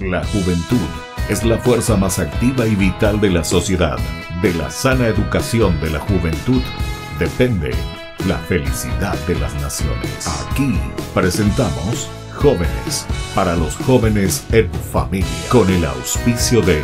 La juventud es la fuerza más activa y vital de la sociedad. De la sana educación de la juventud depende la felicidad de las naciones. Aquí presentamos Jóvenes para los jóvenes en familia con el auspicio de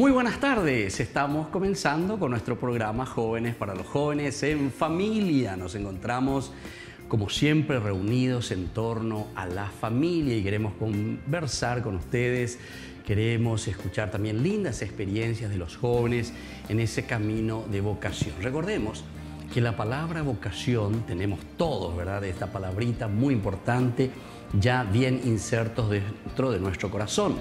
Muy buenas tardes, estamos comenzando con nuestro programa Jóvenes para los jóvenes en familia. Nos encontramos como siempre reunidos en torno a la familia y queremos conversar con ustedes, queremos escuchar también lindas experiencias de los jóvenes en ese camino de vocación. Recordemos que la palabra vocación tenemos todos, ¿verdad? Esta palabrita muy importante ya bien insertos dentro de nuestro corazón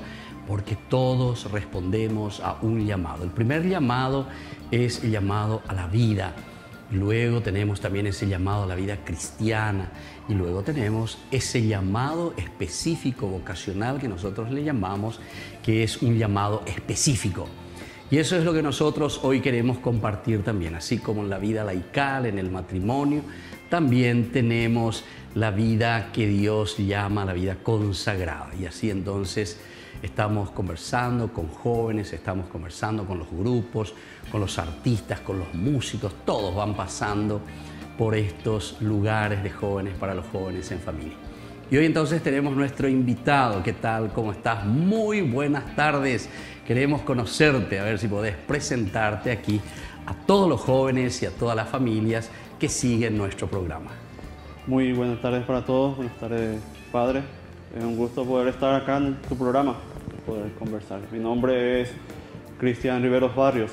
porque todos respondemos a un llamado. El primer llamado es el llamado a la vida. Luego tenemos también ese llamado a la vida cristiana y luego tenemos ese llamado específico vocacional que nosotros le llamamos, que es un llamado específico. Y eso es lo que nosotros hoy queremos compartir también, así como en la vida laical, en el matrimonio, también tenemos la vida que Dios llama la vida consagrada. Y así entonces estamos conversando con jóvenes, estamos conversando con los grupos, con los artistas, con los músicos, todos van pasando por estos lugares de jóvenes para los jóvenes en familia. Y hoy entonces tenemos nuestro invitado. ¿Qué tal? ¿Cómo estás? Muy buenas tardes. Queremos conocerte, a ver si podés presentarte aquí a todos los jóvenes y a todas las familias que siguen nuestro programa. Muy buenas tardes para todos, buenas tardes padre. Es un gusto poder estar acá en tu programa, poder conversar. Mi nombre es Cristian Riveros Barrios,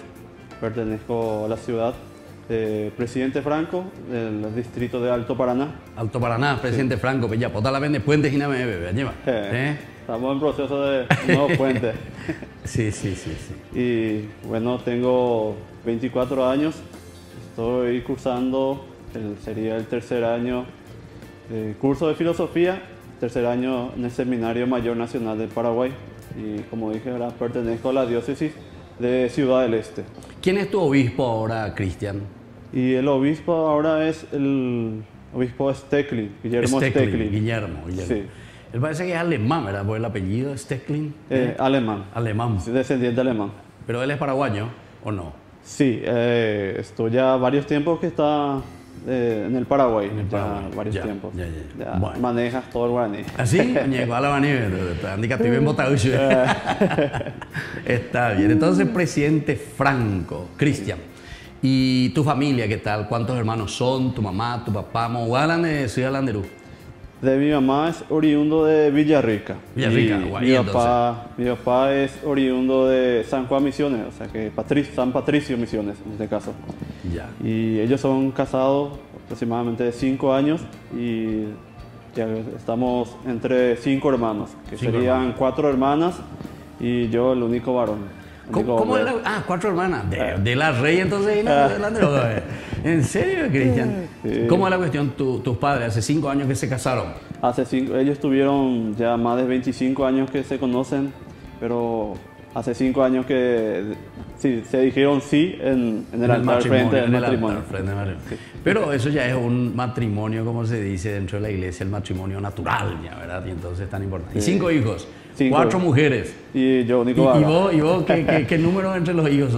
pertenezco a la ciudad de Presidente Franco, del distrito de Alto Paraná. Alto Paraná, Presidente Franco, pues ya, pota la vende puentes y nada me bebe, lleva. ¿Eh? Estamos en proceso de nuevo puente. sí, sí, sí, sí. Y bueno, tengo 24 años, estoy cursando, el, sería el tercer año de curso de filosofía, tercer año en el Seminario Mayor Nacional del Paraguay. Y como dije, ahora pertenezco a la diócesis de Ciudad del Este. ¿Quién es tu obispo ahora, Cristian? Y el obispo ahora es el obispo Stecklin, Guillermo Stecklin. Guillermo, Guillermo. Sí. Él parece que es alemán, ¿verdad? Por el apellido Stecklin. Eh, alemán. Alemán. descendiente alemán. ¿Pero él es paraguayo o no? Sí, eh, estoy ya varios tiempos que está eh, en el Paraguay, en el Paraguay. ya varios tiempos. Ya, ya. Bueno. Manejas todo el guaraní. ¿Así? Llegó a la guaraní, en Botaucho. Está bien. Entonces, presidente Franco, Cristian. ¿Y tu familia qué tal? ¿Cuántos hermanos son? ¿Tu mamá, tu papá? ¿Mogualan de Ciudad Landerú? De mi mamá es oriundo de Villarrica. Villarrica, guay, mi, papá, mi papá es oriundo de San Juan Misiones, o sea que San Patricio Misiones en este caso. Ya. Y ellos son casados aproximadamente cinco años y ya estamos entre cinco hermanos, que serían cuatro hermanas y yo el único varón. ¿Cómo, ¿cómo la, ah, cuatro hermanas. De, de la rey, entonces. ¿En serio, Cristian? ¿Cómo es la cuestión? tus padres, hace cinco años que se casaron. Hace cinco, ellos tuvieron ya más de 25 años que se conocen, pero hace cinco años que sí, se dijeron sí en, en el, altar frente del matrimonio. Pero eso ya es un matrimonio, como se dice dentro de la iglesia, el matrimonio natural, ya, ¿verdad? Y entonces es tan importante. Y cinco hijos. Cuatro mujeres. Y yo, único ¿Y, vos, y vos ¿qué, qué, número entre los hijos?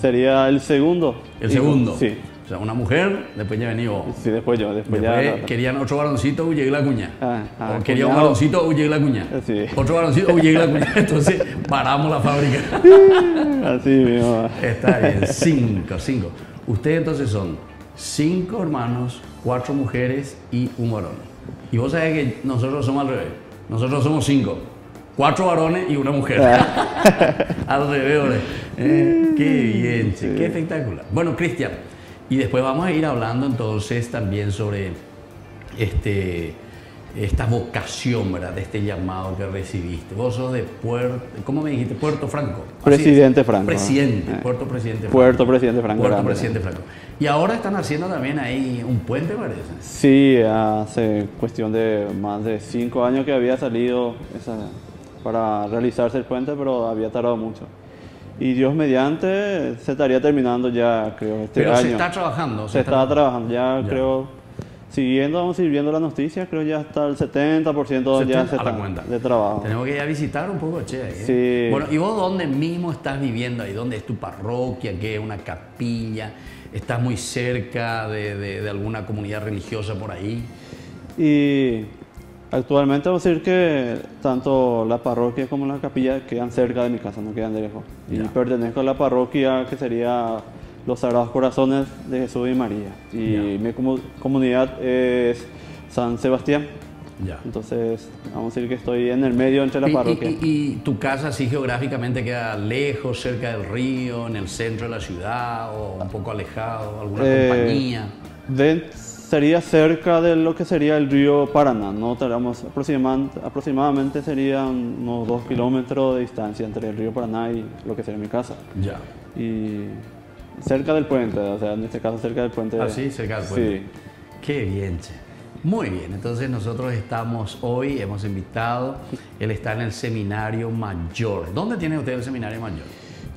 Sería el segundo. ¿El segundo? Sí. O sea, una mujer, después ya venía vos. Sí, después yo. Después, ya, querían otro varoncito, huye la cuña. Ah, ah, o quería un varoncito, huye la cuña. Sí. Otro varoncito, huye la cuña. Entonces, paramos la fábrica. Así mismo. Está bien, cinco, cinco. Ustedes entonces son cinco hermanos, cuatro mujeres y un varón. Y vos sabés que nosotros somos al revés. Nosotros somos cinco cuatro varones y una mujer. Al revés, eh, qué bien, qué espectacular. Bueno, Cristian, y después vamos a ir hablando entonces también sobre este, esta vocación, ¿verdad? De este llamado que recibiste. Vos sos de Puerto, ¿cómo me dijiste? Puerto Franco. Presidente Franco. Presidente, eh. Puerto Presidente Franco. Puerto Presidente Franco. Puerto Presidente Franco. Y ahora están haciendo también ahí un puente, parece. Sí, hace cuestión de más de cinco años que había salido esa para realizarse el puente, pero había tardado mucho. Y Dios mediante se estaría terminando ya, creo, este Pero año. se está trabajando. Se está trabajando, ya, Ya. creo, siguiendo, vamos a ir viendo las noticias, creo ya está el 70% ya 70 se está cuenta. de trabajo. Tenemos que ir a visitar un poco, che. ¿eh? Sí. Bueno, ¿y vos dónde mismo estás viviendo ahí? ¿Dónde es tu parroquia? ¿Qué es una capilla? ¿Estás muy cerca de, de- de alguna comunidad religiosa por ahí? Y actualmente vamos a decir que tanto la parroquia como la capilla quedan cerca de mi casa, no quedan de lejos. Y pertenezco a la parroquia que sería los Sagrados Corazones de Jesús y María. Y mi comu- comunidad es San Sebastián. Ya. Entonces, vamos a decir que estoy en el medio entre la Y- parroquia. Y, y- y tu casa así geográficamente queda lejos, cerca del río, en el centro de la ciudad o un poco alejado, alguna Eh, compañía? De- sería cerca de lo que sería el río Paraná, ¿no? Tenemos aproximadamente, aproximadamente serían unos dos kilómetros de distancia entre el río Paraná y lo que sería mi casa. Ya. Y cerca del puente, o sea, en este caso cerca del puente. Ah, sí, cerca del puente. Sí. Qué bien, che. Muy bien, entonces nosotros estamos hoy, hemos invitado, él está en el seminario mayor. ¿Dónde tiene usted el seminario mayor?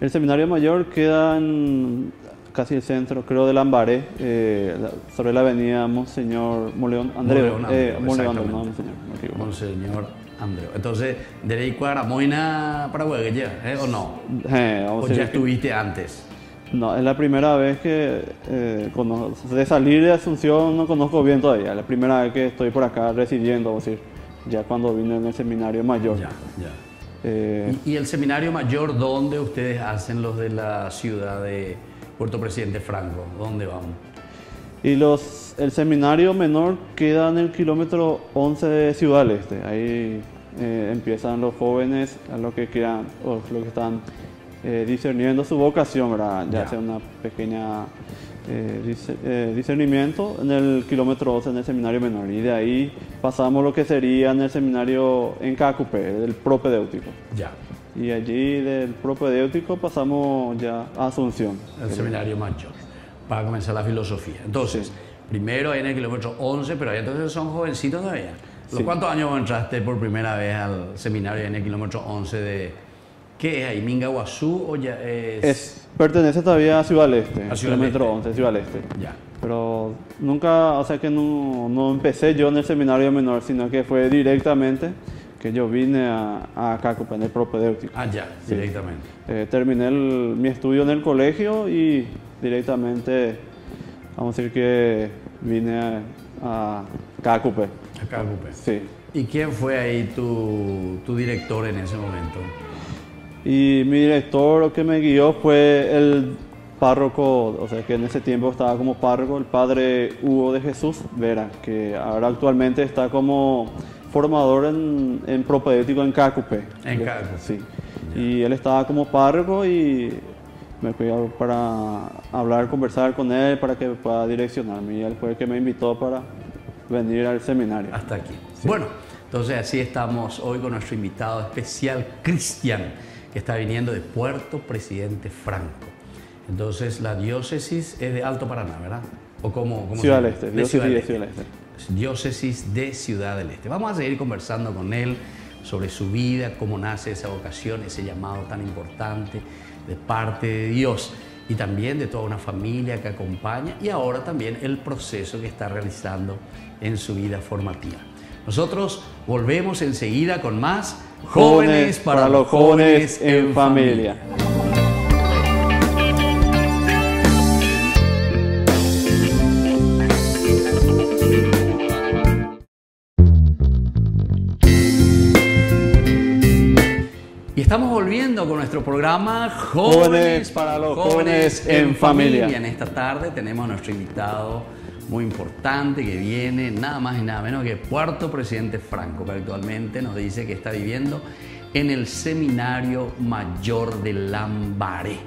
El seminario mayor queda en casi el centro, creo, de Lambaré, eh, sobre la avenida Monseñor Moleón Andreu. Moleón eh, Andreu, Moleón Andreu, exactamente. no, Monseñor, me. Monseñor Andreu. Entonces, ¿de ahí Cuaramoina para Huegueya, eh, o no? Eh, ¿O ya que- estuviste antes? No, es la primera vez que eh, cono- de salir de Asunción no conozco bien todavía. Es la primera vez que estoy por acá residiendo, vamos a decir, ya cuando vine en el seminario mayor. Ya, ya. Eh, ¿Y, y el seminario mayor dónde ustedes hacen los de la ciudad de Puerto Presidente Franco? ¿Dónde van? y los, el seminario menor queda en el kilómetro 11 de Ciudad del Este. Ahí eh, empiezan los jóvenes a lo que quieran, o lo que están eh, discerniendo su vocación, ¿verdad? Ya Ya. sea una pequeña eh, dis- discernimiento en el kilómetro 11 en el seminario menor. Y de ahí pasamos lo que sería en el seminario en Cacupe, del propedéutico. Ya, Y allí del propedéutico pasamos ya a Asunción. el seminario mayor, para comenzar la filosofía. Entonces, primero ahí en el kilómetro 11, pero ahí entonces son jovencitos todavía. ¿Los Sí. cuántos años entraste por primera vez al seminario en el kilómetro 11 de... ¿Qué es ahí? ¿Mingaguazú o ya es...? Es, pertenece todavía a Ciudad del Este, A Ciudad kilómetro Este. 11, Ciudad del Este. Ya, Pero nunca, o sea que no, no empecé yo en el seminario menor, sino que fue directamente que yo vine a, a Cacupa, en el propedéutico. ah, ya, Sí. directamente. Eh, terminé el- mi estudio en el colegio y directamente, vamos a decir que vine a, a Cacupe. Acá, Cupé. Sí. ¿Y quién fue ahí tu, tu director en ese momento? Y mi director lo que me guió fue el párroco, o sea que en ese tiempo estaba como párroco, el padre Hugo de Jesús Vera, que ahora actualmente está como formador en, en propedéutico en Cacupe. En Cacupe. Sí. Y él estaba como párroco y me fui a- para hablar, conversar con él para que pueda direccionarme. Y él fue el que me invitó para venir al seminario. Hasta aquí. Bueno, entonces así estamos hoy con nuestro invitado especial, Cristian, que está viniendo de Puerto Presidente Franco. Entonces la diócesis es de Alto Paraná, ¿verdad? ¿O cómo, cómo Ciudad del Este, diócesis Ciudad del de Este. Ciudad del Este. Diócesis de Ciudad del Este. Vamos a seguir conversando con él sobre su vida, cómo nace esa vocación, ese llamado tan importante de parte de Dios y también de toda una familia que acompaña y ahora también el proceso que está realizando en su vida formativa. Nosotros volvemos enseguida con más Jóvenes para los jóvenes en familia. Con nuestro programa Jóvenes, Jóvenes para los jóvenes en familia. En esta tarde tenemos a nuestro invitado muy importante que viene nada más y nada menos que Puerto Presidente Franco, que actualmente nos dice que está viviendo en el Seminario Mayor de Lambaré.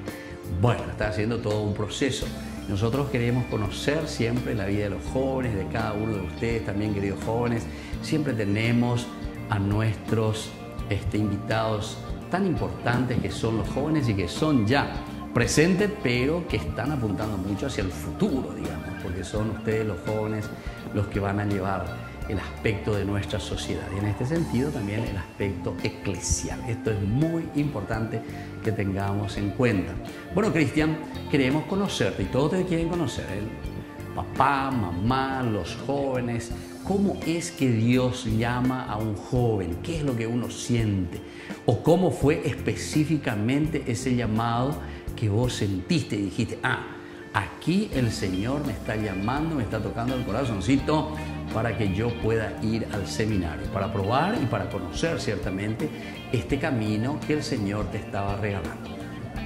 Bueno, está haciendo todo un proceso. Nosotros queremos conocer siempre la vida de los jóvenes, de cada uno de ustedes, también queridos jóvenes. Siempre tenemos a nuestros este, invitados tan importantes que son los jóvenes y que son ya presentes, pero que están apuntando mucho hacia el futuro, digamos, porque son ustedes los jóvenes los que van a llevar el aspecto de nuestra sociedad y en este sentido también el aspecto eclesial. Esto es muy importante que tengamos en cuenta. Bueno, Cristian, queremos conocerte y todos te quieren conocer, el papá, mamá, los jóvenes. ¿Cómo es que Dios llama a un joven? ¿Qué es lo que uno siente? ¿O cómo fue específicamente ese llamado que vos sentiste y dijiste, ah, aquí el Señor me está llamando, me está tocando el corazoncito para que yo pueda ir al seminario, para probar y para conocer ciertamente este camino que el Señor te estaba regalando.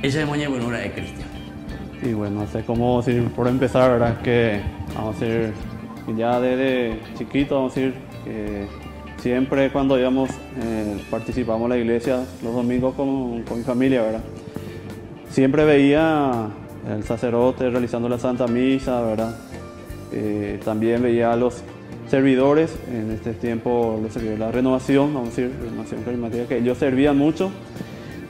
Esa es Moña Buenura de Cristian. Y bueno, no sé cómo decir, por empezar, ¿verdad? Que vamos a decir, ya desde chiquito, vamos a decir, siempre cuando íbamos, eh, participamos en la iglesia los domingos con, con mi familia, ¿verdad? Siempre veía el sacerdote realizando la Santa Misa, ¿verdad? Eh, también veía a los servidores, en este tiempo los la renovación, vamos a decir, renovación carismática, que ellos servían mucho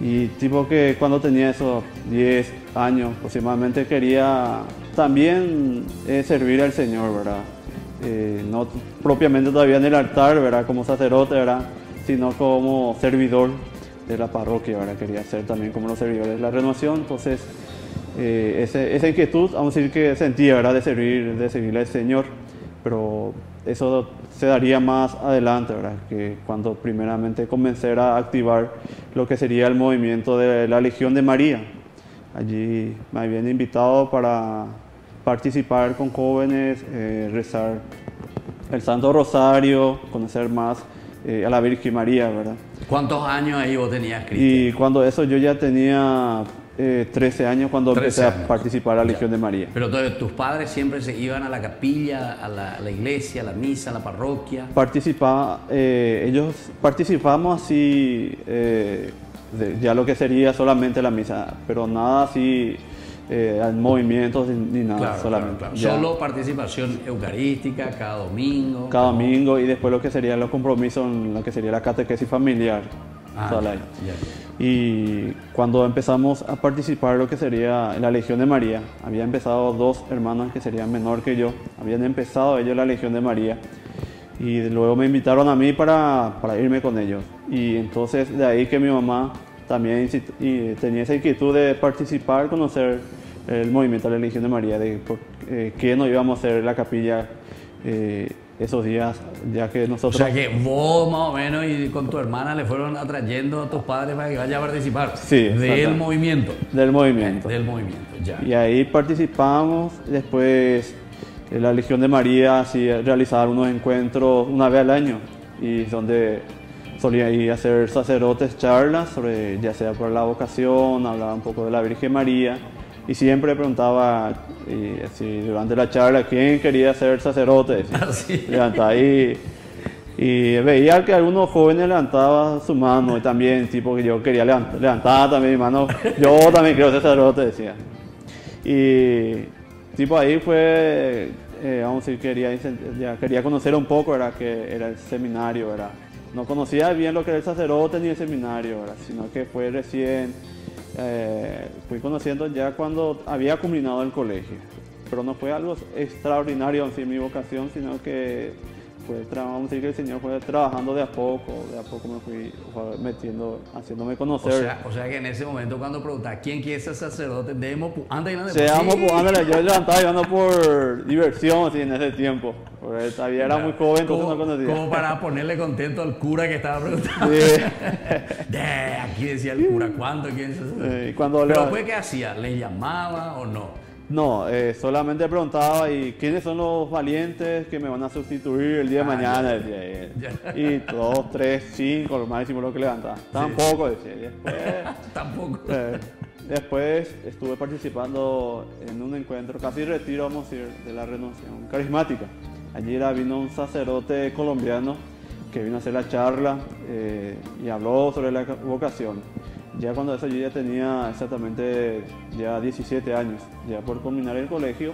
y tipo que cuando tenía esos 10 años aproximadamente quería también eh, servir al Señor, ¿verdad? Eh, no propiamente todavía en el altar, ¿verdad? Como sacerdote, ¿verdad? Sino como servidor de la parroquia, ¿verdad? Quería ser también como los servidores de la renovación, entonces eh, esa inquietud, vamos a decir que sentía, ¿verdad? De servir, de servirle al Señor, pero eso se daría más adelante, ¿verdad? Que cuando primeramente comenzara a activar lo que sería el movimiento de la Legión de María. Allí me habían invitado para participar con jóvenes, eh, rezar el Santo Rosario, conocer más eh, a la Virgen María, ¿verdad? ¿Cuántos años ahí vos tenías, Cristian? Y cuando eso yo ya tenía 13 eh, años cuando empecé a participar a la Legión de María. Pero entonces, tus padres siempre se iban a la capilla, a la, iglesia, a la misa, a la parroquia. Participaba, eh, ellos participamos así, ya lo que sería solamente la misa, pero nada así. Eh, movimientos ni nada, solamente. Solo participación eucarística cada domingo. Cada domingo y después lo que serían los compromisos en lo que sería la catequesis familiar. Ah, y cuando empezamos a participar lo que sería la Legión de María, había empezado dos hermanos que serían menor que yo, habían empezado ellos la Legión de María y luego me invitaron a mí para, para irme con ellos. Y entonces de ahí que mi mamá también tenía esa inquietud de participar, conocer el movimiento de la Legión de María, de por, eh, qué no íbamos a hacer la capilla. Eh, esos días, ya que nosotros... O sea que vos más o menos y con tu hermana le fueron atrayendo a tus padres para que vaya a participar sí, del movimiento. Del movimiento. Del movimiento, ya. Y ahí participamos, después la Legión de María sí, realizaba unos encuentros una vez al año, y donde solía ir a hacer sacerdotes charlas sobre ya sea por la vocación, hablaba un poco de la Virgen María y siempre preguntaba y, así, durante la charla quién quería ser sacerdote. Ah, y, y veía que algunos jóvenes levantaban su mano y también, tipo que yo quería levantar, levantar también mi mano, yo también quiero ser sacerdote, decía. Y tipo ahí fue, eh, vamos a decir, quería, ya quería conocer un poco, era que era el seminario, era no conocía bien lo que era el sacerdote ni el seminario, sino que fue recién eh, fui conociendo ya cuando había culminado el colegio. Pero no fue algo extraordinario en sí mi vocación, sino que fue, vamos a decir que el Señor fue trabajando de a poco, de a poco me fui metiendo, haciéndome conocer. O sea, o sea que en ese momento cuando preguntaba quién quiere ser sacerdote, debemos, anda y anda Seamos, sí. ándale, yo levantaba y por diversión así en ese tiempo. Porque todavía era muy joven, entonces no conocía. Como para ponerle contento al cura que estaba preguntando. Sí. aquí decía el cura, ¿cuánto quiere ser sacerdote? Pero después, ¿qué hacía? ¿Le llamaba o no? No, eh, solamente preguntaba y quiénes son los valientes que me van a sustituir el día de ah, mañana. Y dos, tres, cinco, lo máximo lo que levantaba. Tampoco decía. Después, Tampoco. Eh, después estuve participando en un encuentro, casi retiro, vamos a decir, de la renovación carismática. Allí vino un sacerdote colombiano que vino a hacer la charla eh, y habló sobre la vocación. Ya cuando eso yo ya tenía exactamente ya 17 años, ya por culminar el colegio.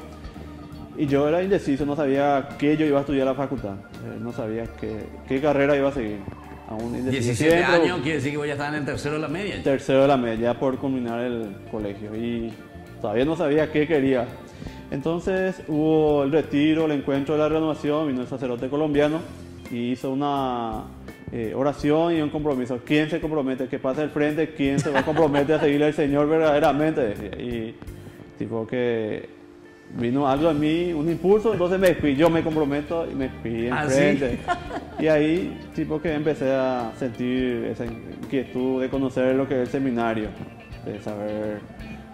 Y yo era indeciso, no sabía qué yo iba a estudiar a la facultad, eh, no sabía qué, qué, carrera iba a seguir. Aún 17 años quiere decir que voy a estar en el tercero de la media. Tercero de la media, ya por culminar el colegio. Y todavía no sabía qué quería. Entonces hubo el retiro, el encuentro de la renovación, vino el sacerdote colombiano y hizo una eh, oración y un compromiso. ¿Quién se compromete? Que pase al frente, ¿quién se va a comprometer a seguirle al Señor verdaderamente? Decía. Y tipo que vino algo en mí, un impulso, entonces me fui, yo me comprometo y me fui ¿Ah, enfrente. Y ahí tipo que empecé a sentir esa inquietud de conocer lo que es el seminario, de saber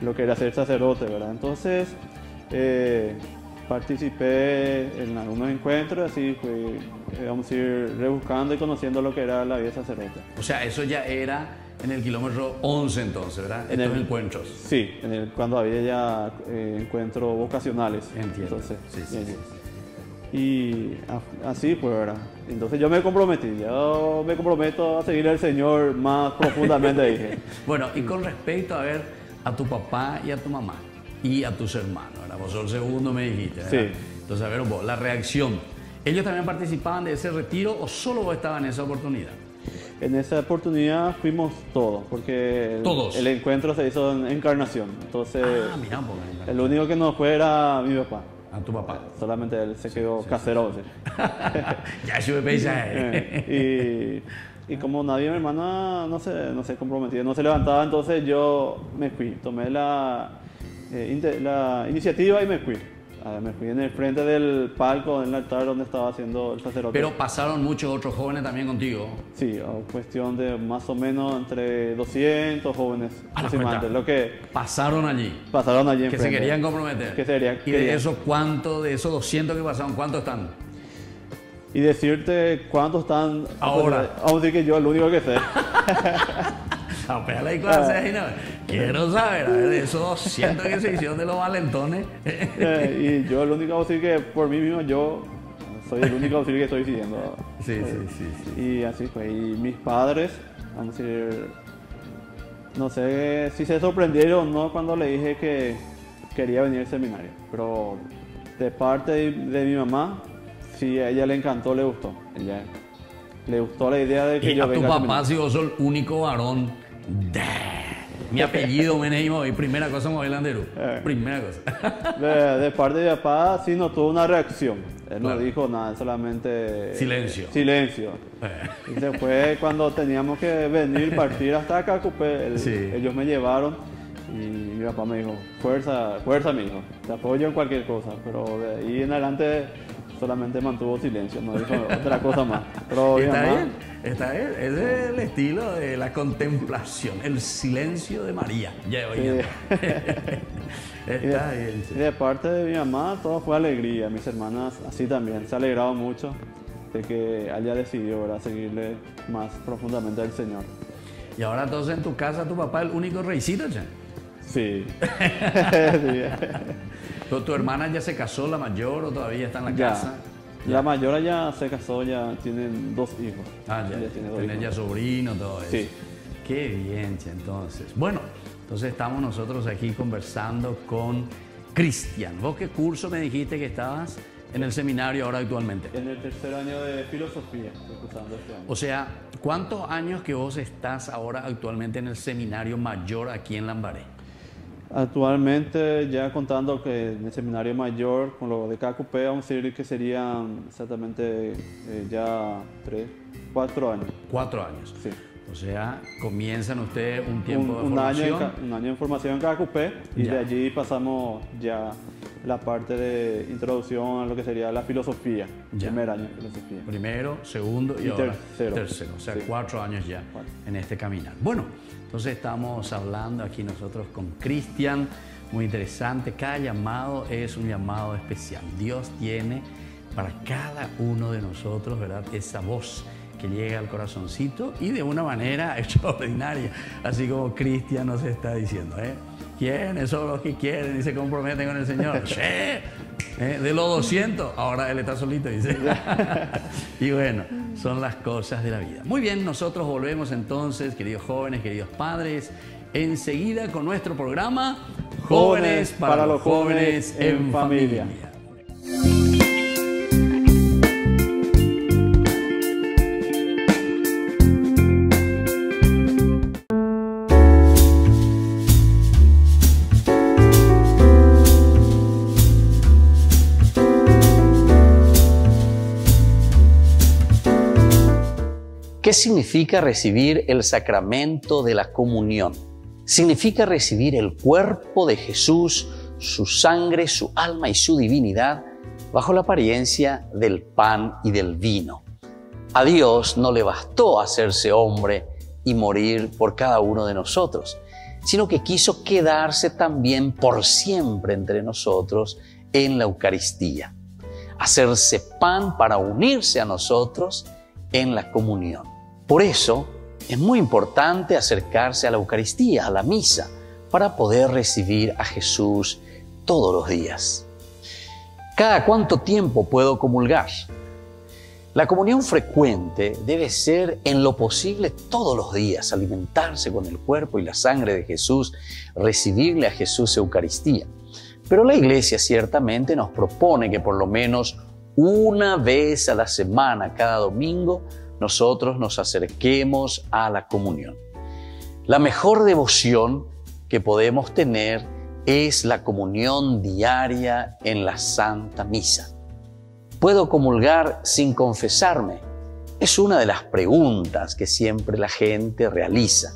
lo que era ser sacerdote, ¿verdad? Entonces eh, participé en algunos encuentros, así fui, eh, vamos a ir rebuscando y conociendo lo que era la vida sacerdote. O sea, eso ya era en el kilómetro 11 entonces, ¿verdad? En Estos el- encuentros. Sí, en el- cuando había ya eh, encuentros vocacionales. Entiendo. Entonces, Sí, sí, y- sí. Y a- así pues, ¿verdad? Entonces yo me comprometí, yo me comprometo a seguir al Señor más profundamente, dije. Bueno, y con respecto a ver a tu papá y a tu mamá y a tus hermanos, ¿verdad? Vos sos el segundo, me dijiste, ¿verdad? Sí. Entonces, a ver poco, la reacción. ¿Ellos también participaban de ese retiro o solo vos estabas en esa oportunidad? En esa oportunidad fuimos todos, porque el, Todos. el encuentro se hizo en Encarnación. Entonces, ah, poco. el único que no fue era mi papá. A tu papá. Solamente él se quedó casero. sí. ya sube paisaje. Eh, y, y como nadie mi hermana no se, no se comprometía, no se levantaba, entonces yo me fui, tomé la, eh, la iniciativa y me fui. Ah, me fui en el frente del palco, en el altar donde estaba haciendo el sacerdote. Pero pasaron muchos otros jóvenes también contigo. Sí, a cuestión de más o menos entre 200 jóvenes A la lo que Pasaron allí. pasaron allí Que se querían comprometer. Que se querían- ¿Y de querían. esos cuántos, de esos 200 que pasaron, cuántos están? Y decirte cuántos están... Ahora. pues, vamos a decir que yo el único que sé. A pegarle ahí clases ahí, ¿no? Quiero saber, a ver, de esos 200 que se hicieron de los valentones. Eh, y yo el único auxilio que por mí mismo yo soy el único auxilio que estoy siguiendo. Sí, sí, sí, sí. Y así fue. Y mis padres, vamos a decir, no sé si se sorprendieron o no cuando le dije que quería venir al seminario, pero de parte de, de mi mamá, sí, a ella le encantó, le gustó. Ella le gustó la idea de que Y yo a tu venga al papá, si vos sos el único varón. Mi apellido Meneimo, y primera cosa Mabel Anderú. Eh. Primera cosa. De, de parte de mi papá sí notó una reacción. Él Claro. no dijo nada, solamente... Silencio. Silencio. Eh. Y después cuando teníamos que venir, partir hasta acá, Cupé, el- Sí. ellos me llevaron y mi papá me dijo, fuerza, fuerza mi hijo, te apoyo en cualquier cosa, pero de ahí en adelante solamente mantuvo silencio, no dijo otra cosa más. Pero mi Está bien, está bien. Ese es el estilo de la contemplación, el silencio de María. Ya oía. Está bien. Y de parte de mi mamá todo fue alegría, mis hermanas así también, se alegraron mucho de que haya decidido ¿verdad? seguirle más profundamente al Señor. Y ahora entonces en tu casa tu papá es el único reycito, ya. Sí. Sí. ¿Tu, tu hermana ya se casó, la mayor, o todavía está en la Ya. casa? La mayora ya se casó, ya tienen dos hijos. Ah, ya, tiene dos tenés hijos. ya sobrino, todo eso. Sí. Qué bien, entonces. Bueno, entonces estamos nosotros aquí conversando con Cristian. ¿Vos qué curso me dijiste que estabas en el seminario ahora actualmente? En el tercer año de filosofía, cursando este año. O sea, ¿cuántos años que vos estás ahora actualmente en el seminario mayor aquí en Lambaré? Actualmente, ya contando que en el seminario mayor, con lo de KQP, vamos a decir que serían exactamente eh, ya tres, cuatro años. Cuatro años. Sí. O sea, comienzan ustedes un tiempo un, de un año en, formación. un año en formación en KQP y Ya. de allí pasamos ya la parte de introducción a lo que sería la filosofía. Ya. Primer año de filosofía. Primero, segundo y, Y ahora tercero. tercero. O sea, Sí. cuatro años ya Cuatro. en este caminar. Bueno, entonces estamos hablando aquí nosotros con Cristian. Muy interesante. Cada llamado es un llamado especial. Dios tiene para cada uno de nosotros, ¿verdad? Esa voz que llega al corazoncito y de una manera extraordinaria, así como Cristian nos está diciendo, ¿eh? ¿Quiénes son los que quieren y se comprometen con el Señor? ¡Sí! ¿Eh? De los 200, ahora él está solito, dice. y bueno, son las cosas de la vida. Muy bien, nosotros volvemos entonces, queridos jóvenes, queridos padres, enseguida con nuestro programa Jóvenes para, los jóvenes en familia. ¿Qué significa recibir el sacramento de la comunión? Significa recibir el cuerpo de Jesús, su sangre, su alma y su divinidad bajo la apariencia del pan y del vino. A Dios no le bastó hacerse hombre y morir por cada uno de nosotros, sino que quiso quedarse también por siempre entre nosotros en la Eucaristía, hacerse pan para unirse a nosotros en la comunión. Por eso es muy importante acercarse a la Eucaristía, a la misa, para poder recibir a Jesús todos los días. ¿Cada cuánto tiempo puedo comulgar? La comunión frecuente debe ser en lo posible todos los días, alimentarse con el cuerpo y la sangre de Jesús, recibirle a Jesús Eucaristía. Pero la iglesia ciertamente nos propone que por lo menos una vez a la semana, cada domingo, nosotros nos acerquemos a la comunión. La mejor devoción que podemos tener es la comunión diaria en la Santa Misa. ¿Puedo comulgar sin confesarme? Es una de las preguntas que siempre la gente realiza.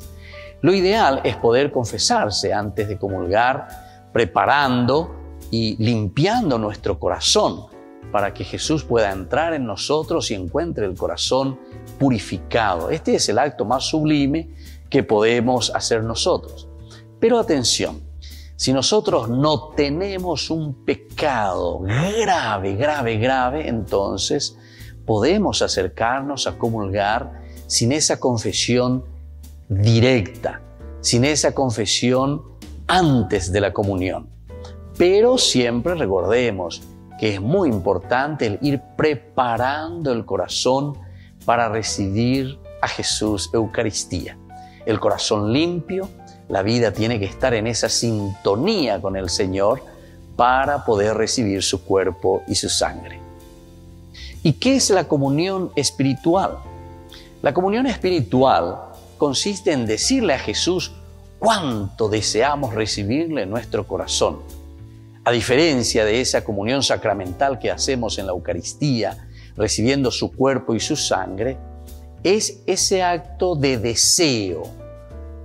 Lo ideal es poder confesarse antes de comulgar, preparando y limpiando nuestro corazón para que Jesús pueda entrar en nosotros y encuentre el corazón purificado. Este es el acto más sublime que podemos hacer nosotros. Pero atención, si nosotros no tenemos un pecado grave, grave, grave, entonces podemos acercarnos a comulgar sin esa confesión directa, sin esa confesión antes de la comunión. Pero siempre recordemos, que es muy importante el ir preparando el corazón para recibir a Jesús Eucaristía. El corazón limpio, la vida tiene que estar en esa sintonía con el Señor para poder recibir su cuerpo y su sangre. ¿Y qué es la comunión espiritual? La comunión espiritual consiste en decirle a Jesús cuánto deseamos recibirle en nuestro corazón a diferencia de esa comunión sacramental que hacemos en la Eucaristía, recibiendo su cuerpo y su sangre, es ese acto de deseo,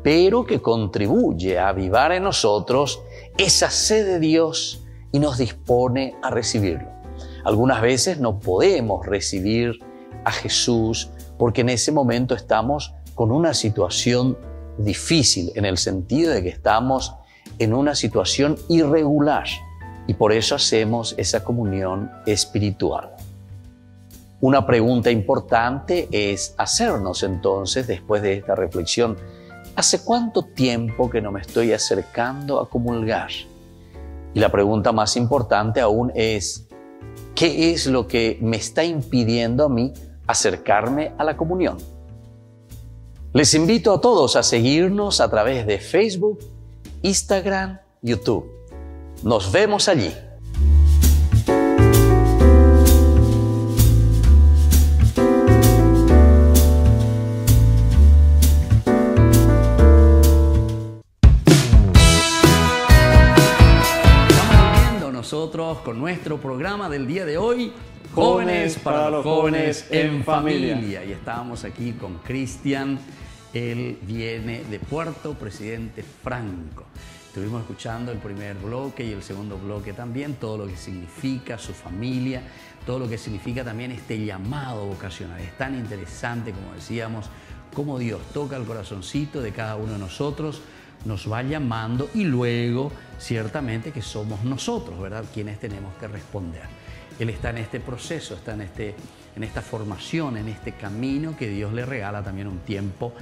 pero que contribuye a avivar en nosotros esa sed de Dios y nos dispone a recibirlo. Algunas veces no podemos recibir a Jesús porque en ese momento estamos con una situación difícil, en el sentido de que estamos en una situación irregular y por eso hacemos esa comunión espiritual. Una pregunta importante es hacernos entonces, después de esta reflexión, ¿hace cuánto tiempo que no me estoy acercando a comulgar? Y la pregunta más importante aún es, ¿qué es lo que me está impidiendo a mí acercarme a la comunión? Les invito a todos a seguirnos a través de Facebook, Instagram, YouTube. Nos vemos allí. Con nuestro programa del día de hoy, Jóvenes para, los jóvenes, en familia. Y estábamos aquí con Cristian. Él viene de Puerto Presidente Franco. Estuvimos escuchando el primer bloque y el segundo bloque también, todo lo que significa su familia, todo lo que significa también este llamado vocacional. Es tan interesante, como decíamos, cómo Dios toca el corazoncito de cada uno de nosotros, nos va llamando y luego ciertamente que somos nosotros, ¿verdad?, quienes tenemos que responder. Él está en este proceso, está en, este, en esta formación, en este camino que Dios le regala también un tiempo.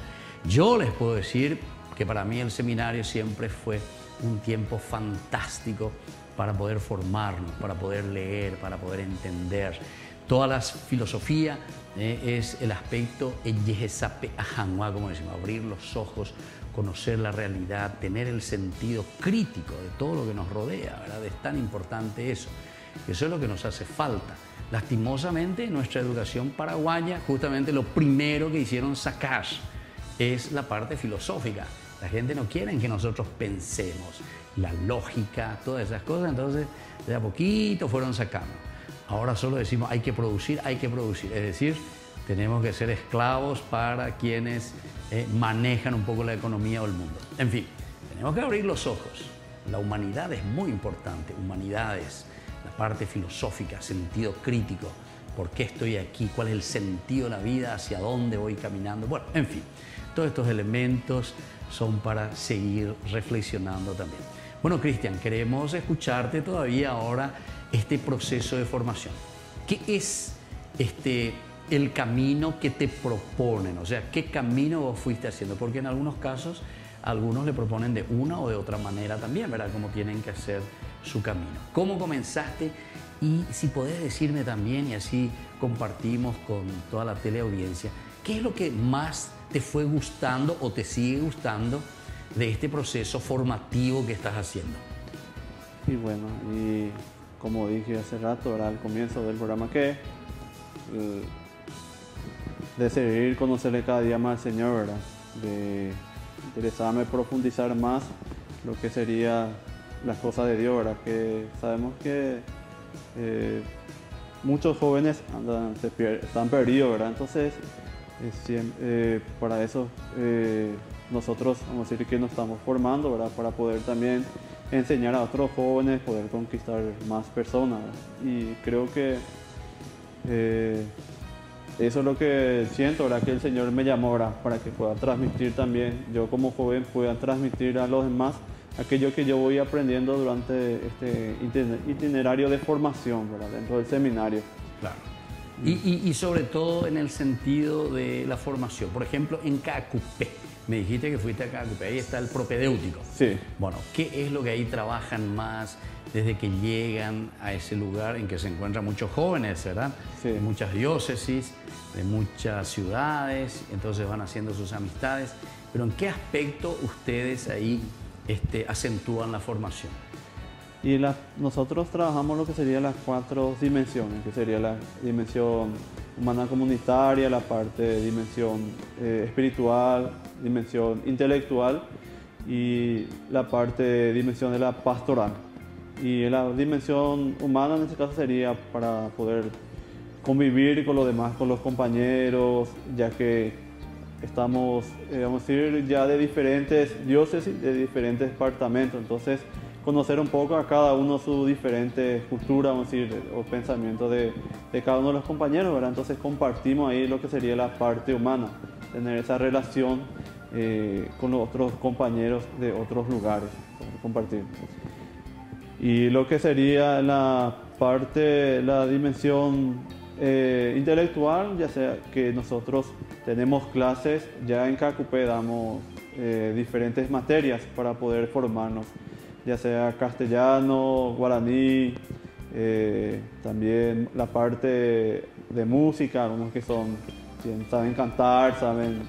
Yo les puedo decir que para mí el seminario siempre fue un tiempo fantástico para poder formarnos, para poder leer, para poder entender. Toda la filosofía eh, es el aspecto como decimos, abrir los ojos, conocer la realidad, tener el sentido crítico de todo lo que nos rodea, ¿verdad? Es tan importante eso. Eso es lo que nos hace falta. Lastimosamente, nuestra educación paraguaya, justamente lo primero que hicieron sacar es la parte filosófica. La gente no quiere que nosotros pensemos, la lógica, todas esas cosas, entonces de a poquito fueron sacando. Ahora solo decimos hay que producir, hay que producir, es decir, tenemos que ser esclavos para quienes eh, manejan un poco la economía o el mundo. En fin, tenemos que abrir los ojos. La humanidad es muy importante, humanidades, la parte filosófica, sentido crítico, por qué estoy aquí, cuál es el sentido de la vida, hacia dónde voy caminando. Bueno, en fin, todos estos elementos son para seguir reflexionando también. Bueno, Cristian, queremos escucharte todavía ahora este proceso de formación. ¿Qué es este, el camino que te proponen? O sea, ¿qué camino vos fuiste haciendo? Porque en algunos casos algunos le proponen de una o de otra manera también, ¿verdad? Cómo tienen que hacer su camino. ¿Cómo comenzaste? Y si podés decirme también, y así compartimos con toda la teleaudiencia, ¿qué es lo que más te fue gustando o te sigue gustando de este proceso formativo que estás haciendo? Y bueno, y como dije hace rato, al comienzo del programa, que eh, de seguir conocerle cada día más al Señor, ¿verdad? de interesarme profundizar más lo que sería las cosas de Dios, ¿verdad? que sabemos que eh, muchos jóvenes andan, están perdidos, ¿verdad? entonces eh, para eso nosotros vamos a decir que nos estamos formando para poder también enseñar a otros jóvenes, poder conquistar más personas. Y creo que eh, eso es lo que siento, ¿verdad? que el Señor me llamó para que pueda transmitir también, yo como joven pueda transmitir a los demás aquello que yo voy aprendiendo durante este itinerario de formación dentro del seminario. Y, y, sobre todo en el sentido de la formación, por ejemplo, en KQP me dijiste que fuiste acá, que ahí está el propedéutico. Sí. Bueno, ¿qué es lo que ahí trabajan más desde que llegan a ese lugar en que se encuentran muchos jóvenes, ¿verdad? Sí. De muchas diócesis, de muchas ciudades, entonces van haciendo sus amistades. Pero ¿en qué aspecto ustedes ahí este, acentúan la formación? Y nosotros trabajamos lo que serían las cuatro dimensiones, que sería la dimensión humana comunitaria, la parte de dimensión eh, espiritual, dimensión intelectual y la parte de dimensión de la pastoral. Y la dimensión humana en este caso sería para poder convivir con los demás, con los compañeros, ya que estamos, eh, vamos a decir, ya de diferentes diócesis, de diferentes departamentos. Entonces, conocer un poco a cada uno su diferente cultura, decir, o pensamiento de, cada uno de los compañeros, ¿verdad? Entonces compartimos ahí lo que sería la parte humana, tener esa relación eh, con los otros compañeros de otros lugares, compartir. Y lo que sería la parte, la dimensión eh, intelectual, ya sea que nosotros tenemos clases, ya en KQP damos eh, diferentes materias para poder formarnos, ya sea castellano, guaraní, también la parte de música, algunos que son, saben cantar, saben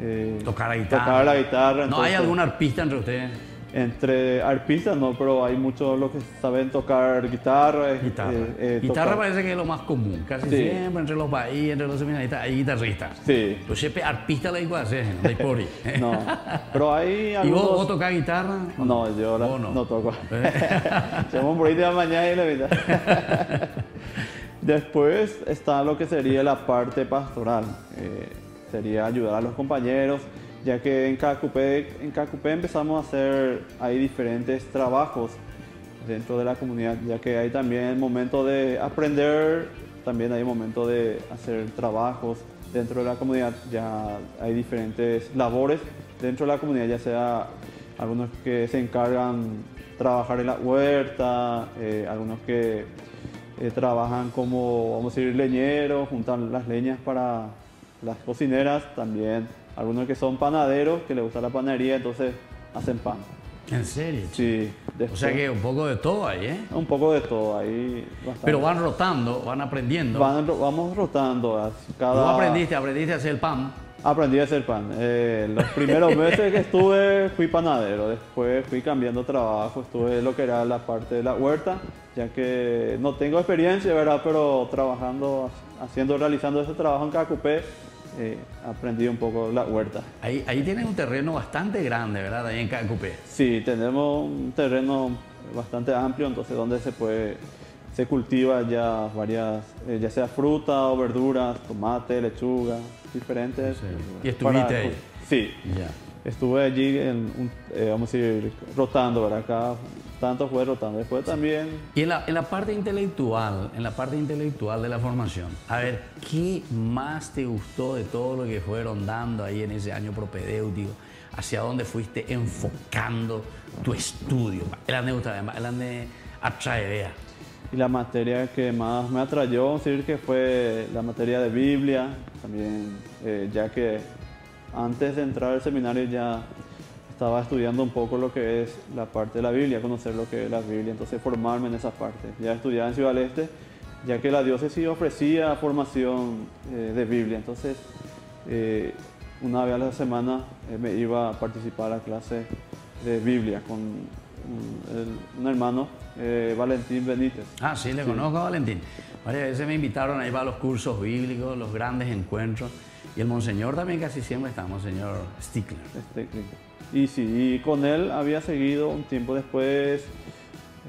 eh, tocar la guitarra. Tocar la guitarra. ¿No hay algún arpista entre ustedes? Entre arpistas no, pero hay muchos los que saben tocar guitarra. Guitarra. Eh, eh, guitarra parece que es lo más común. Casi siempre entre los países, entre los seminaristas, hay guitarristas. Sí. Tú siempre arpista la igual, no hay por No, pero hay algunos... ¿Y vos, vos tocás guitarra? No, yo no? no? toco. Somos por ahí de la mañana y la vida. Después está lo que sería la parte pastoral sería ayudar a los compañeros, ya que en KQP, en KQP empezamos a hacer ahí diferentes trabajos dentro de la comunidad, ya que hay también el momento de aprender, también hay momento de hacer trabajos dentro de la comunidad, ya hay diferentes labores dentro de la comunidad, ya sea algunos que se encargan trabajar en la huerta, eh, algunos que eh, trabajan como, vamos a decir, leñeros, juntan las leñas para las cocineras también, algunos que son panaderos, que les gusta la panadería, entonces hacen pan. ¿En serio? Sí. o sea que un poco de todo ahí, ¿eh? Un poco de todo ahí. Pero van rotando, van aprendiendo. vamos rotando. Cada... ¿Tú aprendiste, aprendiste a hacer pan? Aprendí a hacer pan. Eh, los primeros meses que estuve fui panadero, después fui cambiando trabajo, estuve lo que era la parte de la huerta, ya que no tengo experiencia, ¿verdad? Pero trabajando, haciendo, realizando ese trabajo en Cacupé, eh, aprendí un poco la huerta. Ahí, ahí tienen un terreno bastante grande, ¿verdad? Ahí en Cacupé. Sí, tenemos un terreno bastante amplio, entonces donde se puede se cultiva ya varias, eh, ya sea fruta o verduras, tomate, lechuga, diferentes. ¿Y estuviste ahí? Sí. Ya. Estuve allí, en un- eh, vamos a ir rotando, ¿verdad? Acá tanto fue rotando. Después también, Y en la, en la parte intelectual, en la parte intelectual de la formación, a ver, ¿qué más te gustó de todo lo que fueron dando ahí en ese año propedéutico? ¿Hacia dónde fuiste enfocando tu estudio? El ande el ande atrae, vea. y la materia que más me atrayó, decir que fue la materia de Biblia, también, eh, ya que antes de entrar al seminario ya estaba estudiando un poco lo que es la parte de la Biblia, conocer lo que es la Biblia, entonces formarme en esa parte. Ya estudiaba en Ciudad del Este, ya que la diócesis ofrecía formación eh, de Biblia, entonces eh, una vez a la semana eh, me iba a participar a la clase de Biblia con un, el- un hermano, eh, Valentín Benítez. Ah, sí, le conozco a Valentín. Varias veces me invitaron a ir a los cursos bíblicos, los grandes encuentros. Y el monseñor también casi siempre está, monseñor Stickler. Este, y sí, y con él había seguido un tiempo después,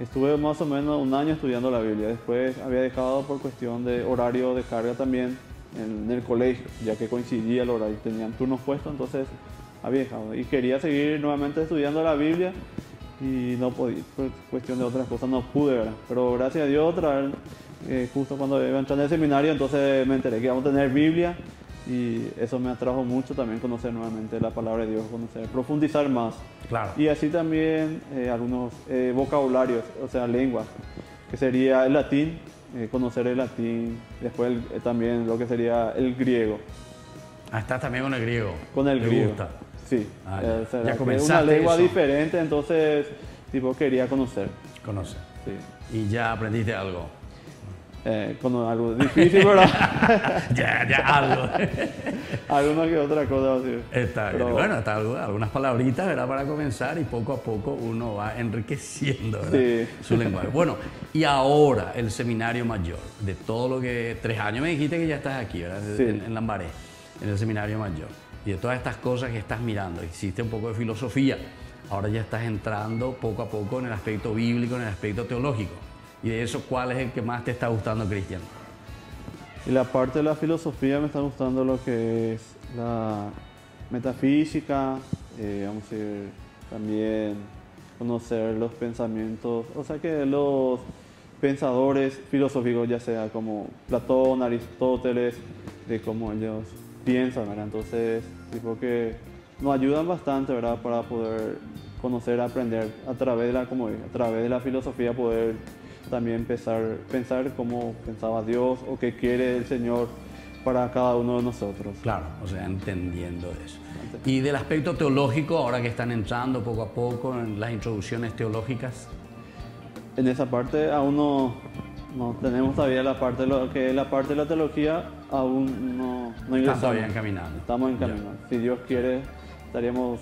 estuve más o menos un año estudiando la Biblia, después había dejado por cuestión de horario de carga también en, el colegio, ya que coincidía el horario, tenían turnos puestos, entonces había dejado. Y quería seguir nuevamente estudiando la Biblia y no podía, por cuestión de otras cosas no pude, ¿verdad? Pero gracias a Dios, otra eh, justo cuando iba a entrar en el seminario, entonces me enteré que íbamos a tener Biblia y eso me atrajo mucho también conocer nuevamente la palabra de Dios, conocer, profundizar más. Claro. Y así también eh, algunos eh, vocabularios, o sea, lenguas, que sería el latín, eh, conocer el latín, después el- también lo que sería el griego, Ah, estás también con el griego. con el ¿Te griego. gusta? Sí, Ah, ya. o sea, Ya una lengua eso. diferente, entonces tipo quería conocer. Conoce. Sí. Y ya aprendiste algo. Eh, con algo difícil, ¿verdad? ya, ya algo. Alguna que otra cosa. así. Está bien. Pero- Bueno, algo- algunas palabritas, ¿verdad? Para comenzar y poco a poco uno va enriqueciendo. Sí. su lenguaje. Bueno, y ahora el seminario mayor, de todo lo que... Tres años me dijiste que ya estás aquí, ¿verdad? Sí. En, en Lambaré, en el seminario mayor. Y de todas estas cosas que estás mirando, hiciste un poco de filosofía. Ahora ya estás entrando poco a poco en el aspecto bíblico, en el aspecto teológico. Y de eso, ¿cuál es el que más te está gustando, Cristian? Y la parte de la filosofía me está gustando lo que es la metafísica, eh, vamos a decir, también conocer los pensamientos, o sea que los pensadores filosóficos, ya sea como Platón, Aristóteles, de cómo ellos piensan, ¿verdad? Entonces, tipo que nos ayudan bastante, ¿verdad? Para poder conocer, aprender a través de la, como a través de la filosofía, poder también empezar, pensar cómo pensaba Dios o qué quiere el Señor para cada uno de nosotros. Claro, o sea, entendiendo eso. Y del aspecto teológico, ahora que están entrando poco a poco en las introducciones teológicas, En esa parte aún no, no tenemos todavía la parte de lo que la parte de la teología, aún no, no ingresamos. todavía encaminando. Estamos en Ya. camino. Si Dios quiere, estaríamos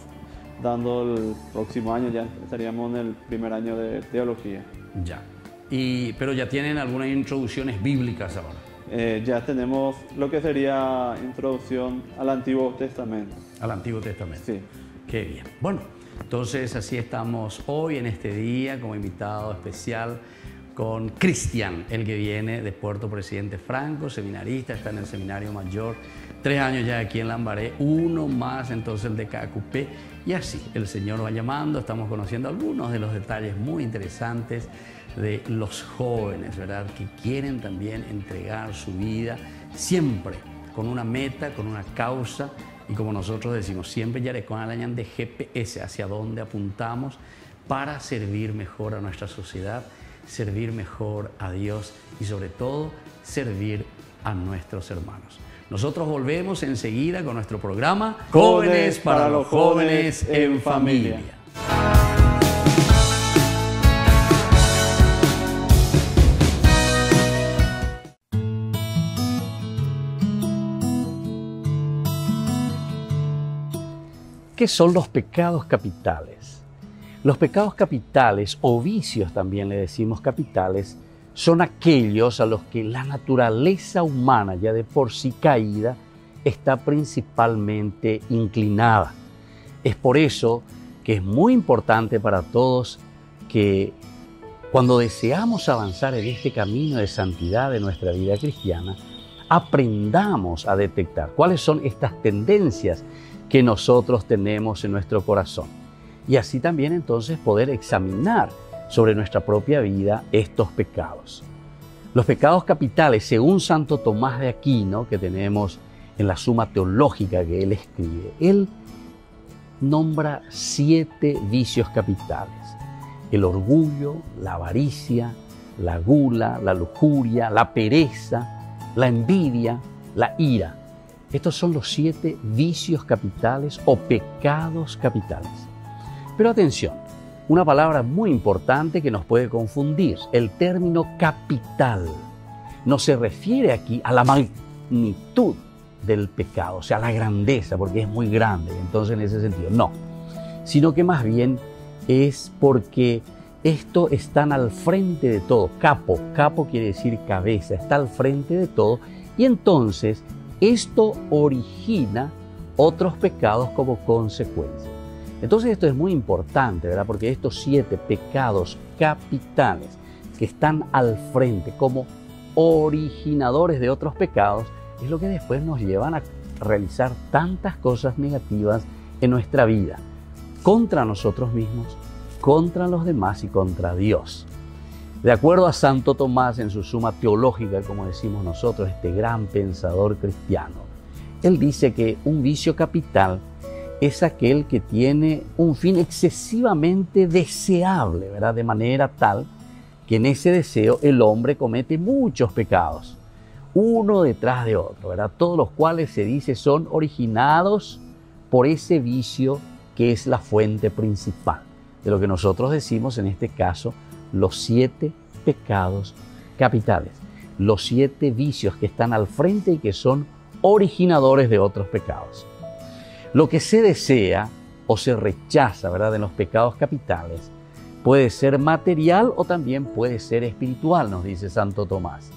dando el próximo año, ya estaríamos en el primer año de teología. Ya. Y, pero ya tienen algunas introducciones bíblicas ahora. Eh, ya tenemos lo que sería introducción al Antiguo Testamento. Al Antiguo Testamento. Sí. Qué bien. Bueno, entonces así estamos hoy en este día como invitado especial con Cristian, el que viene de Puerto Presidente Franco, seminarista, está en el Seminario Mayor, tres años ya aquí en Lambaré, uno más entonces el de KQP y así el Señor va llamando, estamos conociendo algunos de los detalles muy interesantes de los jóvenes, ¿verdad? Que quieren también entregar su vida siempre con una meta, con una causa y como nosotros decimos, siempre Yarecón Alañán de GPS, hacia dónde apuntamos para servir mejor a nuestra sociedad, servir mejor a Dios y sobre todo servir a nuestros hermanos. Nosotros volvemos enseguida con nuestro programa Jóvenes para los jóvenes en familia. ¿Qué son los pecados capitales? Los pecados capitales o vicios también le decimos capitales son aquellos a los que la naturaleza humana ya de por sí caída está principalmente inclinada. Es por eso que es muy importante para todos que Cuando deseamos avanzar en este camino de santidad de nuestra vida cristiana, aprendamos a detectar cuáles son estas tendencias que nosotros tenemos en nuestro corazón. Y así también entonces poder examinar sobre nuestra propia vida estos pecados. Los pecados capitales, según Santo Tomás de Aquino, que tenemos en la suma teológica que él escribe, él nombra siete vicios capitales. El orgullo, la avaricia, la gula, la lujuria, la pereza, la envidia, la ira. Estos son los siete vicios capitales o pecados capitales. Pero atención, una palabra muy importante que nos puede confundir, el término capital. No se refiere aquí a la magnitud del pecado, o sea, la grandeza, porque es muy grande, entonces en ese sentido, no, sino que más bien es porque esto están al frente de todo, capo, capo quiere decir cabeza, está al frente de todo, y entonces esto origina otros pecados como consecuencia. Entonces esto es muy importante, ¿verdad? Porque estos siete pecados capitales que están al frente como originadores de otros pecados, es lo que después nos llevan a realizar tantas cosas negativas en nuestra vida, contra nosotros mismos, contra los demás y contra Dios. De acuerdo a Santo Tomás en su suma teológica, como decimos nosotros, este gran pensador cristiano, él dice que un vicio capital es aquel que tiene un fin excesivamente deseable, ¿verdad? De manera tal que en ese deseo el hombre comete muchos pecados uno detrás de otro, ¿verdad? Todos los cuales se dice son originados por ese vicio que es la fuente principal de lo que nosotros decimos en este caso los siete pecados capitales, los siete vicios que están al frente y que son originadores de otros pecados. Lo que se desea o se rechaza, ¿verdad? En los pecados capitales puede ser material o también puede ser espiritual, nos dice Santo Tomás.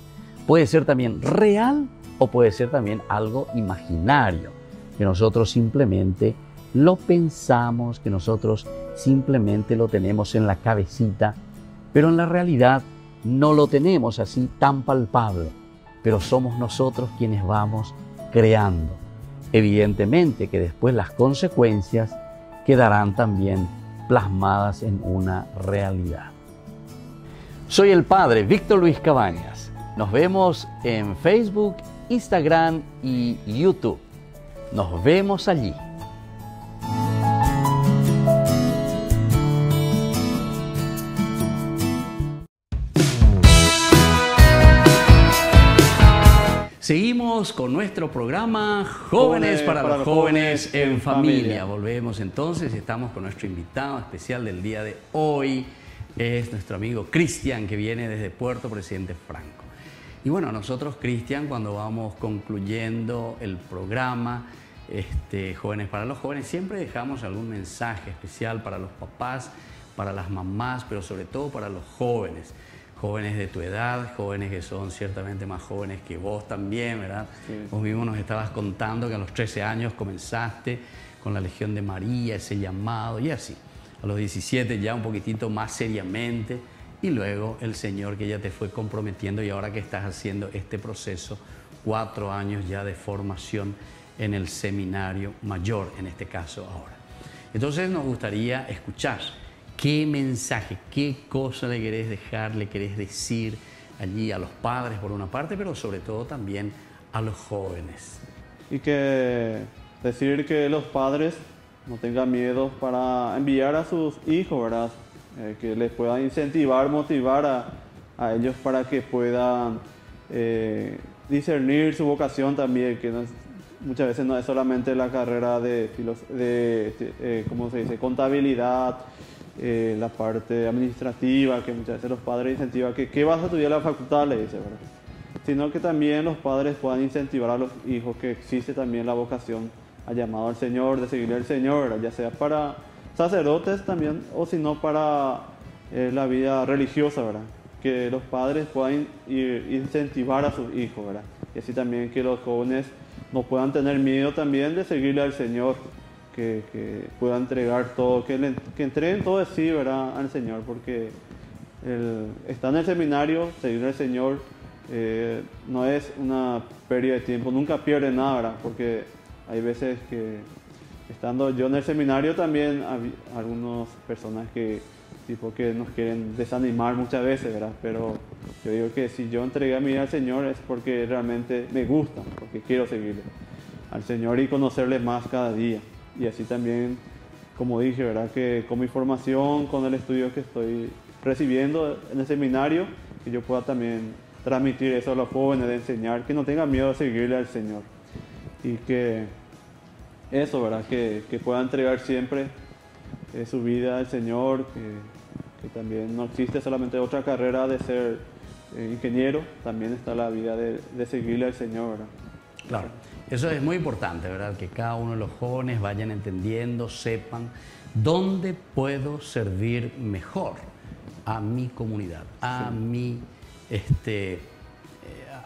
Puede ser también real o puede ser también algo imaginario, que nosotros simplemente lo pensamos, que nosotros simplemente lo tenemos en la cabecita, pero en la realidad no lo tenemos así tan palpable, pero somos nosotros quienes vamos creando. Evidentemente que después las consecuencias quedarán también plasmadas en una realidad. Soy el padre Víctor Luis Cabañas nos vemos en Facebook, Instagram y YouTube. Nos vemos allí. Seguimos con nuestro programa Jóvenes, para, los jóvenes, en, familia. Volvemos entonces y estamos con nuestro invitado especial del día de hoy. Es nuestro amigo Cristian que viene desde Puerto Presidente Franco. Y bueno, nosotros, Cristian, cuando vamos concluyendo el programa este, Jóvenes para los Jóvenes, siempre dejamos algún mensaje especial para los papás, para las mamás, pero sobre todo para los jóvenes. Jóvenes de tu edad, jóvenes que son ciertamente más jóvenes que vos también, ¿verdad? Vos mismo nos estabas contando que a los 13 años comenzaste con la Legión de María, ese llamado y así. A los 17 ya un poquitito más seriamente y luego el Señor que ya te fue comprometiendo y ahora que estás haciendo este proceso, cuatro años ya de formación en el seminario mayor, en este caso ahora. Entonces nos gustaría escuchar qué mensaje, qué cosa le querés dejar, le querés decir allí a los padres por una parte, pero sobre todo también a los jóvenes. Y que decir que los padres no tengan miedo para enviar a sus hijos, ¿verdad? Eh, que les pueda incentivar, motivar a, a ellos para que puedan eh, discernir su vocación también, que muchas veces no es solamente la carrera de, de este, eh, ¿cómo se dice? contabilidad, la parte administrativa, que muchas veces los padres incentivan, que ¿qué vas a estudiar la facultad? Le dice, ¿verdad? Sino que también los padres puedan incentivar a los hijos que existe también la vocación a llamado al Señor, de seguirle al Señor, ya sea para sacerdotes también, o si no para eh, la vida religiosa, ¿verdad? Que los padres puedan incentivar a sus hijos, ¿verdad? Y así también que los jóvenes no puedan tener miedo también de seguirle al Señor, que, puedan entregar todo, que, le, que entreguen todo de sí, ¿verdad? Al Señor, porque el estar en el seminario, seguir al Señor, eh, no es una pérdida de tiempo, nunca pierde nada. Porque hay veces que estando yo en el seminario también hay algunas personas que tipo que nos quieren desanimar muchas veces, ¿verdad? Pero yo digo que si yo entregué a mi vida al Señor es porque realmente me gusta, porque quiero seguirle al Señor y conocerle más cada día. Y así también, como dije, ¿verdad? Que con mi formación, con el estudio que estoy recibiendo en el seminario, que yo pueda también transmitir eso a los jóvenes, de enseñar, que no tengan miedo de seguirle al Señor. Y que eso, ¿verdad? Que, que pueda entregar siempre eh, su vida al Señor, que, también no existe solamente otra carrera de ser eh, ingeniero, también está la vida de, de seguirle al Señor, ¿verdad? Claro, eso es muy importante, ¿verdad? Que cada uno de los jóvenes vayan entendiendo, sepan dónde puedo servir mejor a mi comunidad, a Sí. mi, este, eh,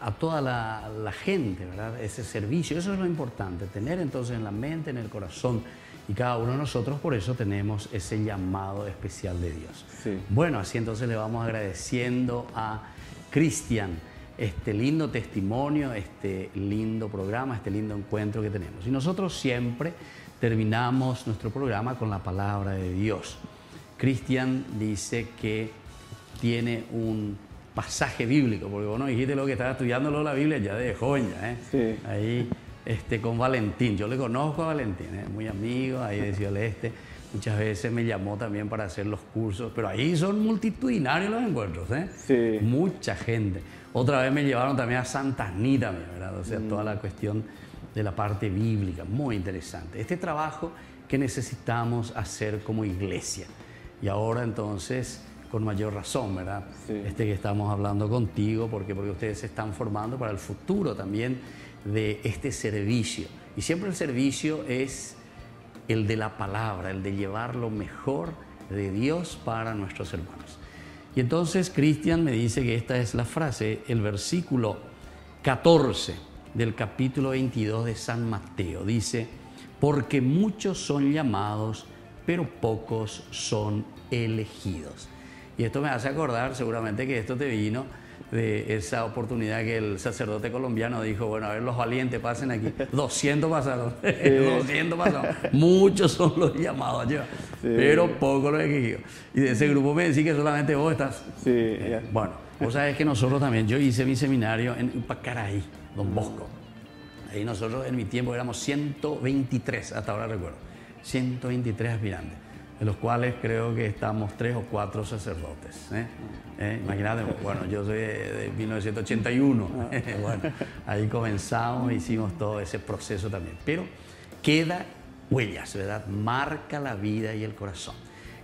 a toda la, la gente, ¿verdad? Ese servicio, eso es lo importante, tener entonces en la mente, en el corazón, y cada uno de nosotros por eso tenemos ese llamado especial de Dios. Sí. Bueno, así entonces le vamos agradeciendo a Cristian este lindo testimonio, este lindo programa, este lindo encuentro que tenemos. Y nosotros siempre terminamos nuestro programa con la palabra de Dios. Cristian dice que tiene un pasaje bíblico, porque vos no dijiste lo que estaba estudiando la Biblia ya de joven, ¿eh? Sí. Ahí este, con Valentín. Yo le conozco a Valentín, ¿eh? muy amigo, ahí de Ciudad Este. Muchas veces me llamó también para hacer los cursos, pero ahí son multitudinarios los encuentros, ¿eh? Sí. Mucha gente. Otra vez me llevaron también a Santa Anita, ¿verdad? O sea, toda la cuestión de la parte bíblica, muy interesante. Este trabajo que necesitamos hacer como iglesia. Y ahora entonces, con mayor razón, ¿verdad? Sí. Este que estamos hablando contigo, porque, porque ustedes se están formando para el futuro también de este servicio. Y siempre el servicio es el de la palabra, el de llevar lo mejor de Dios para nuestros hermanos. Y entonces Cristian me dice que esta es la frase, el versículo 14 del capítulo 22 de San Mateo. Dice, porque muchos son llamados, pero pocos son elegidos. Y esto me hace acordar seguramente que esto te vino de esa oportunidad que el sacerdote colombiano dijo, bueno, a ver, los valientes pasen aquí. 200 pasaron, 200 pasaron. Muchos son los llamados allá, pero pocos los elegidos. Y de ese grupo me decís que solamente vos estás. Sí, ya. Bueno, vos sabés que nosotros también, yo hice mi seminario en Pacaraí, Don Bosco. Ahí nosotros en mi tiempo éramos 123, hasta ahora recuerdo, 123 aspirantes, de los cuales creo que estamos tres o cuatro sacerdotes. ¿eh? ¿Eh? Imagínate, bueno, yo soy de, de 1981, bueno, ahí comenzamos, hicimos todo ese proceso también, pero queda huellas, ¿verdad? Marca la vida y el corazón.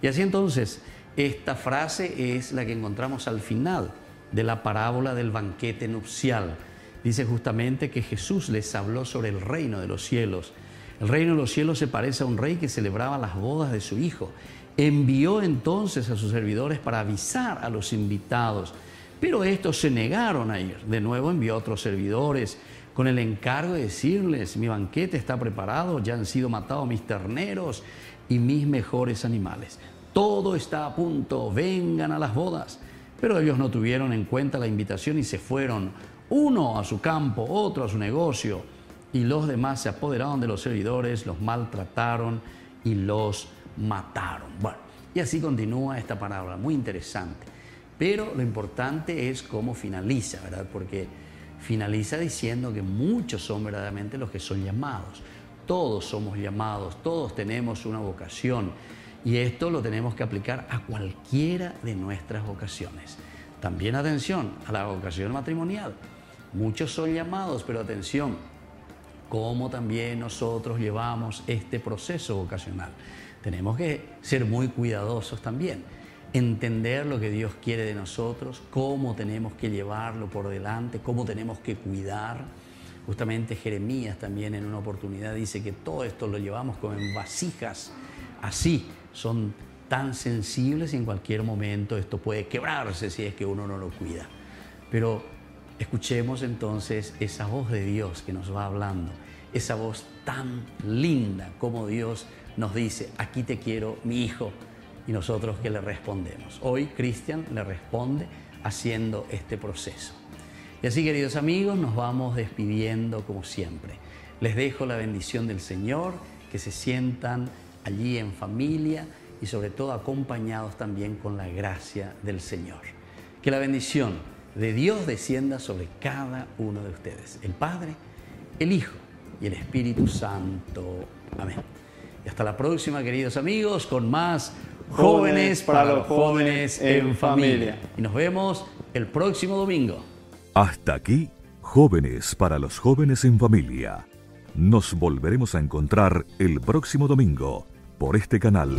Y así entonces, esta frase es la que encontramos al final de la parábola del banquete nupcial. Dice justamente que Jesús les habló sobre el reino de los cielos. El reino de los cielos se parece a un rey que celebraba las bodas de su hijo. Envió entonces a sus servidores para avisar a los invitados, pero estos se negaron a ir. De nuevo envió a otros servidores con el encargo de decirles, mi banquete está preparado, ya han sido matados mis terneros y mis mejores animales. Todo está a punto, vengan a las bodas. Pero ellos no tuvieron en cuenta la invitación y se fueron, uno a su campo, otro a su negocio, y los demás se apoderaron de los servidores, los maltrataron y los mataron. Bueno, y así continúa esta parábola, muy interesante. Pero lo importante es cómo finaliza, ¿verdad? Porque finaliza diciendo que muchos son verdaderamente los que son llamados. Todos somos llamados, todos tenemos una vocación. Y esto lo tenemos que aplicar a cualquiera de nuestras vocaciones. También atención a la vocación matrimonial. Muchos son llamados, pero atención, cómo también nosotros llevamos este proceso vocacional. Tenemos que ser muy cuidadosos también, entender lo que Dios quiere de nosotros, cómo tenemos que llevarlo por delante, cómo tenemos que cuidar. Justamente Jeremías también en una oportunidad dice que todo esto lo llevamos como en vasijas así, son tan sensibles y en cualquier momento esto puede quebrarse si es que uno no lo cuida. Pero escuchemos entonces esa voz de Dios que nos va hablando, esa voz tan linda como Dios nos dice, aquí te quiero, mi hijo, y nosotros que le respondemos. Hoy Cristian le responde haciendo este proceso. Y así, queridos amigos, nos vamos despidiendo como siempre. Les dejo la bendición del Señor, que se sientan allí en familia y sobre todo acompañados también con la gracia del Señor. Que la bendición de Dios descienda sobre cada uno de ustedes, el Padre, el Hijo y el Espíritu Santo. Amén. Y hasta la próxima, queridos amigos, con más jóvenes para los jóvenes en familia. Y nos vemos el próximo domingo. Hasta aquí, jóvenes para los jóvenes en familia. Nos volveremos a encontrar el próximo domingo por este canal.